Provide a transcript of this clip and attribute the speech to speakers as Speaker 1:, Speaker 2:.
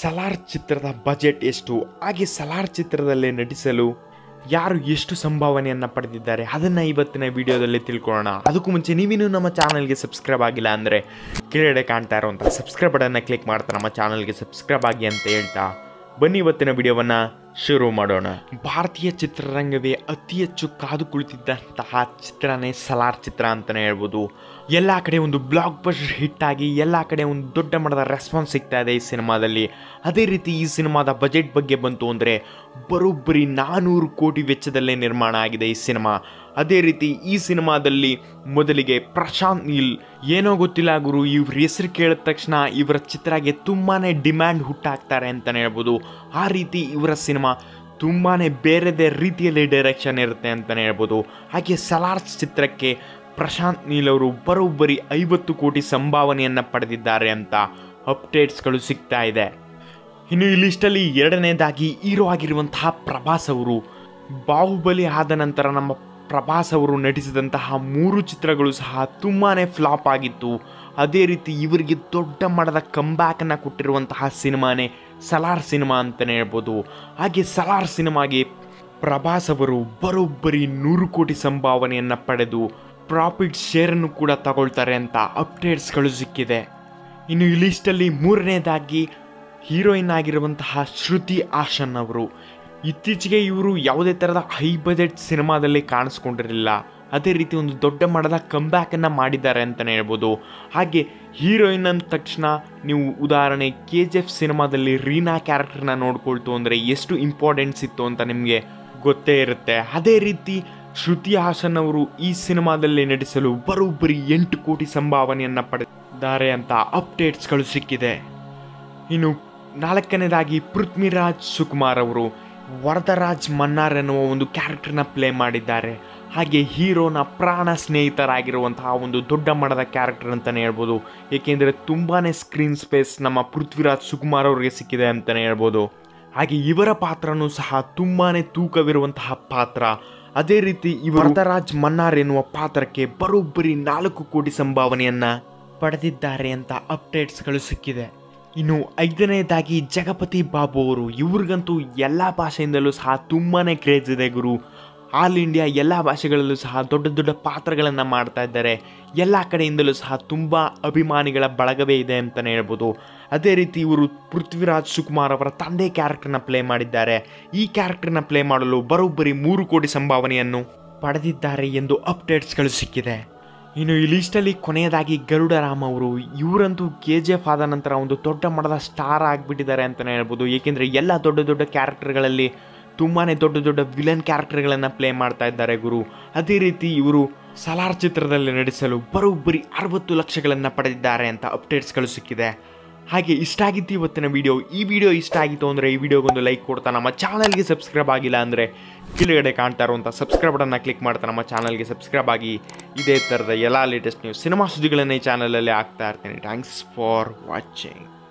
Speaker 1: ಸಲಾರ್ ಚಿತ್ರದ ಬಜೆಟ್ ಎಷ್ಟು? ಹಾಗೆ ಸಲಾರ್ ಚಿತ್ರದಲ್ಲಿ ನಟಿಸಲು ಯಾರು ಎಷ್ಟು ಸಂಭಾವನೆಯನ್ನು ಪಡೆದಿದ್ದಾರೆ? ಅದನ್ನು ಇವತ್ತಿನ ವಿಡಿಯೋದಲ್ಲಿ ತಿಳ್ಕೊಳ್ಳೋಣ. ಅದಕ್ಕೂ ಮುಂಚೆ ನೀವಿನ್ನೂ ನಮ್ಮ ಚಾನಲ್ಗೆ ಸಬ್ಸ್ಕ್ರೈಬ್ ಆಗಿಲ್ಲ ಅಂದರೆ ಕೆಳಗಡೆ ಕಾಣ್ತಾ ಇರುವಂಥ ಸಬ್ಸ್ಕ್ರೈಬ್ ಬಟನ್ನ ಕ್ಲಿಕ್ ಮಾಡ್ತಾ ನಮ್ಮ ಚಾನಲ್ಗೆ ಸಬ್ಸ್ಕ್ರೈಬ್ ಆಗಿ ಅಂತ ಹೇಳ್ತಾ ಬನ್ನಿ ಇವತ್ತಿನ ವಿಡಿಯೋವನ್ನು. ಶುರು ಮಾಡೋಣ. ಭಾರತೀಯ ಚಿತ್ರರಂಗವೇ ಅತಿ ಹೆಚ್ಚು ಕಾದು ಕುಳಿತಿದ್ದಂತಹ ಚಿತ್ರನೇ ಸಲಾರ್ ಚಿತ್ರ ಅಂತಲೇ ಹೇಳ್ಬೋದು. ಎಲ್ಲ ಕಡೆ ಒಂದು ಬ್ಲಾಕ್ ಬಸ್ಟರ್ ಹಿಟ್ ಆಗಿ, ಎಲ್ಲ ಕಡೆ ಒಂದು ದೊಡ್ಡ ಮಟ್ಟದ ರೆಸ್ಪಾನ್ಸ್ ಸಿಗ್ತಾ ಇದೆ ಈ ಸಿನಿಮಾದಲ್ಲಿ. ಅದೇ ರೀತಿ ಈ ಸಿನಿಮಾದ ಬಜೆಟ್ ಬಗ್ಗೆ ಬಂತು ಅಂದರೆ ಬರೋಬ್ಬರಿ ನಾನೂರು ಕೋಟಿ ವೆಚ್ಚದಲ್ಲೇ ನಿರ್ಮಾಣ ಆಗಿದೆ ಈ ಸಿನಿಮಾ. ಅದೇ ರೀತಿ ಈ ಸಿನಿಮಾದಲ್ಲಿ ಮೊದಲಿಗೆ ಪ್ರಶಾಂತ್ ನೀಲ್, ಏನೋ ಗೊತ್ತಿಲ್ಲ ಗುರು, ಇವ್ರ ಹೆಸರು ಕೇಳಿದ ತಕ್ಷಣ ಇವರ ಚಿತ್ರಗೆ ತುಂಬಾ ಡಿಮ್ಯಾಂಡ್ ಹುಟ್ಟಾಕ್ತಾರೆ ಅಂತಲೇ ಹೇಳ್ಬೋದು. ಆ ರೀತಿ ಇವರ ಸಿನಿಮಾ ತುಂಬಾ ಬೇರೆದೇ ರೀತಿಯಲ್ಲಿ ಡೈರೆಕ್ಷನ್ ಇರುತ್ತೆ ಅಂತಲೇ ಹೇಳ್ಬೋದು. ಹಾಗೆ ಸಲಾರ್ಸ್ ಚಿತ್ರಕ್ಕೆ ಪ್ರಶಾಂತ್ ನೀಲ್ ಅವರು ಬರೋಬ್ಬರಿ ಐವತ್ತು ಕೋಟಿ ಸಂಭಾವನೆಯನ್ನು ಪಡೆದಿದ್ದಾರೆ ಅಂತ ಅಪ್ಡೇಟ್ಸ್ಗಳು ಸಿಗ್ತಾ ಇದೆ. ಇನ್ನು ಈ ಲಿಸ್ಟಲ್ಲಿ ಎರಡನೇದಾಗಿ ಹೀರೋ ಆಗಿರುವಂತಹ ಪ್ರಭಾಸ್ ಅವರು. ಬಾಹುಬಲಿ ಆದ ನಂತರ ನಮ್ಮ ಪ್ರಭಾಸ್ ಅವರು ನಟಿಸಿದಂತಹ ಮೂರು ಚಿತ್ರಗಳು ಸಹ ತುಂಬಾ ಫ್ಲಾಪ್ ಆಗಿತ್ತು. ಅದೇ ರೀತಿ ಇವರಿಗೆ ದೊಡ್ಡ ಮಟ್ಟದ ಕಂಬ್ಯಾಕನ್ನು ಕೊಟ್ಟಿರುವಂತಹ ಸಿನಿಮಾನೇ ಸಲಾರ್ ಸಿನಿಮಾ ಅಂತಲೇ ಹೇಳ್ಬೋದು. ಹಾಗೆ ಸಲಾರ್ ಸಿನಿಮಾಗೆ ಪ್ರಭಾಸ್ ಅವರು ಬರೋಬ್ಬರಿ ನೂರು ಕೋಟಿ ಸಂಭಾವನೆಯನ್ನು ಪಡೆದು ಪ್ರಾಫಿಟ್ ಶೇರನ್ನು ಕೂಡ ತಗೊಳ್ತಾರೆ ಅಂತ ಅಪ್ಡೇಟ್ಸ್ಗಳು ಸಿಕ್ಕಿದೆ. ಇನ್ನು ಈ ಲಿಸ್ಟಲ್ಲಿ ಮೂರನೇದಾಗಿ ಹೀರೋಯಿನ್ ಆಗಿರುವಂತಹ ಶ್ರುತಿ ಆಶನ್ ಅವರು. ಇತ್ತೀಚೆಗೆ ಇವರು ಯಾವುದೇ ಥರದ ಹೈ ಬಜೆಟ್ ಸಿನಿಮಾದಲ್ಲಿ ಕಾಣಿಸ್ಕೊಂಡಿರಲಿಲ್ಲ. ಅದೇ ರೀತಿ ಒಂದು ದೊಡ್ಡ ಮಟ್ಟದ ಕಂಬ್ಯಾಕನ್ನು ಮಾಡಿದ್ದಾರೆ ಅಂತಲೇ ಹೇಳ್ಬೋದು. ಹಾಗೆ ಹೀರೋಯಿನ್ ಅಂದ ತಕ್ಷಣ ನೀವು ಉದಾಹರಣೆ ಕೆ ಜಿ ಎಫ್ ಸಿನಿಮಾದಲ್ಲಿ ರೀನಾ ಕ್ಯಾರೆಕ್ಟರ್ನ ನೋಡ್ಕೊಳ್ತು ಅಂದರೆ ಎಷ್ಟು ಇಂಪಾರ್ಟೆನ್ಸ್ ಇತ್ತು ಅಂತ ನಿಮಗೆ ಗೊತ್ತೇ ಇರುತ್ತೆ. ಅದೇ ರೀತಿ ಶ್ರುತಿ ಹಾಸನ್ ಅವರು ಈ ಸಿನಿಮಾದಲ್ಲಿ ನಟಿಸಲು ಬರೋಬ್ಬರಿ ಎಂಟು ಕೋಟಿ ಸಂಭಾವನೆಯನ್ನು ಪಡೆದಿದ್ದಾರೆ ಅಂತ ಅಪ್ಡೇಟ್ಸ್ಗಳು ಸಿಕ್ಕಿದೆ. ಇನ್ನು ನಾಲ್ಕನೇದಾಗಿ ಪೃಥ್ವಿರಾಜ್ ಸುಕುಮಾರ್ ಅವರು ವರದರಾಜ್ ಮನ್ನಾರ್ ಎನ್ನುವ ಒಂದು ಕ್ಯಾರೆಕ್ಟರ್ನ ಪ್ಲೇ ಮಾಡಿದ್ದಾರೆ. ಹಾಗೆ ಹೀರೋನ ಪ್ರಾಣ ಸ್ನೇಹಿತರಾಗಿರುವಂತಹ ಒಂದು ದೊಡ್ಡ ಮಟ್ಟದ ಕ್ಯಾರೆಕ್ಟರ್ ಅಂತಲೇ ಹೇಳ್ಬೋದು. ಏಕೆಂದರೆ ತುಂಬಾ ಸ್ಕ್ರೀನ್ ಸ್ಪೇಸ್ ನಮ್ಮ ಪೃಥ್ವಿರಾಜ್ ಸುಕುಮಾರ್ ಅವರಿಗೆ ಸಿಕ್ಕಿದೆ ಅಂತಲೇ ಹೇಳ್ಬೋದು. ಹಾಗೆ ಇವರ ಪಾತ್ರನೂ ಸಹ ತುಂಬಾ ತೂಕವಿರುವಂತಹ ಪಾತ್ರ. ಅದೇ ರೀತಿ ಈ ವರದರಾಜ್ ಮನ್ನಾರ್ ಎನ್ನುವ ಪಾತ್ರಕ್ಕೆ ಬರೋಬ್ಬರಿ ನಾಲ್ಕು ಕೋಟಿ ಸಂಭಾವನೆಯನ್ನ ಪಡೆದಿದ್ದಾರೆ ಅಂತ ಅಪ್ಡೇಟ್ಸ್ಗಳು ಸಿಕ್ಕಿದೆ. ಇನ್ನು ಐದನೇದಾಗಿ ಜಗಪತಿ ಬಾಬು ಅವರು. ಇವ್ರಿಗಂತೂ ಎಲ್ಲ ಭಾಷೆಯಿಂದಲೂ ಸಹ ತುಂಬಾ ಕ್ರೇಜ್ ಇದೆ ಗುರು. ಆಲ್ ಇಂಡಿಯಾ ಎಲ್ಲ ಭಾಷೆಗಳಲ್ಲೂ ಸಹ ದೊಡ್ಡ ದೊಡ್ಡ ಪಾತ್ರಗಳನ್ನು ಮಾಡ್ತಾ ಇದ್ದಾರೆ. ಎಲ್ಲ ಕಡೆಯಿಂದಲೂ ಸಹ ತುಂಬ ಅಭಿಮಾನಿಗಳ ಬಳಗವೇ ಇದೆ ಅಂತಲೇ ಹೇಳ್ಬೋದು. ಅದೇ ರೀತಿ ಇವರು ಪೃಥ್ವಿರಾಜ್ ಸುಕುಮಾರ್ ಅವರ ತಂದೆ ಕ್ಯಾರೆಕ್ಟರ್ನ ಪ್ಲೇ ಮಾಡಿದ್ದಾರೆ. ಈ ಕ್ಯಾರೆಕ್ಟರ್ನ ಪ್ಲೇ ಮಾಡಲು ಬರೋಬ್ಬರಿ ಮೂರು ಕೋಟಿ ಸಂಭಾವನೆಯನ್ನು ಪಡೆದಿದ್ದಾರೆ ಎಂದು ಅಪ್ಡೇಟ್ಸ್ಗಳು ಸಿಕ್ಕಿದೆ. ಇನ್ನು ಈ ಲಿಸ್ಟಲ್ಲಿ ಕೊನೆಯದಾಗಿ ಗರುಡರಾಮ್ ಅವರು, ಇವರಂತೂ ಕೆ ಜಿ ಎಫ್ ಆದ ನಂತರ ಒಂದು ದೊಡ್ಡ ಮಟ್ಟದ ಸ್ಟಾರ್ ಆಗಿಬಿಟ್ಟಿದ್ದಾರೆ ಅಂತಲೇ ಹೇಳ್ಬೋದು. ಏಕೆಂದರೆ ಎಲ್ಲ ದೊಡ್ಡ ದೊಡ್ಡ ಕ್ಯಾರೆಕ್ಟರ್ಗಳಲ್ಲಿ ತುಂಬಾ ದೊಡ್ಡ ದೊಡ್ಡ ವಿಲನ್ ಕ್ಯಾರೆಕ್ಟರ್ಗಳನ್ನು ಪ್ಲೇ ಮಾಡ್ತಾ ಇದ್ದಾರೆ ಗುರು. ಅದೇ ರೀತಿ ಇವರು ಸಲಾರ್ ಚಿತ್ರದಲ್ಲಿ ನಡೆಸಲು ಬರೋಬ್ಬರಿ ಅರವತ್ತು ಲಕ್ಷಗಳನ್ನು ಪಡೆದಿದ್ದಾರೆ ಅಂತ ಅಪ್ಡೇಟ್ಸ್ಗಳು ಸಿಕ್ಕಿದೆ. ಹಾಗೆ ಇಷ್ಟ ಆಗಿತ್ತು ಇವತ್ತಿನ ವಿಡಿಯೋ ಈ ವಿಡಿಯೋ ಇಷ್ಟ ಆಗಿತ್ತು ಅಂದರೆ ಈ ವಿಡಿಯೋಗೊಂದು ಲೈಕ್ ಕೊಡ್ತಾ ನಮ್ಮ ಚಾನಲ್ಗೆ ಸಬ್ಸ್ಕ್ರೈಬ್ ಆಗಿಲ್ಲ ಅಂದರೆ ಕೆಳಗಡೆ ಕಾಣ್ತಾ ಇರುವಂಥ ಸಬ್ಸ್ಕ್ರೈಬ್ ಬಟನ್ನ ಕ್ಲಿಕ್ ಮಾಡ್ತಾ ನಮ್ಮ ಚಾನಲ್ಗೆ ಸಬ್ಸ್ಕ್ರೈಬ್ ಆಗಿ ಇದೇ ಥರದ ಎಲ್ಲ ಲೇಟೆಸ್ಟ್ ನ್ಯೂಸ್ ಸಿನಿಮಾ ಸುದ್ದಿಗಳನ್ನೇ ಚಾನಲಲ್ಲಿ ಆಗ್ತಾ ಇರ್ತೀನಿ. Thanks for watching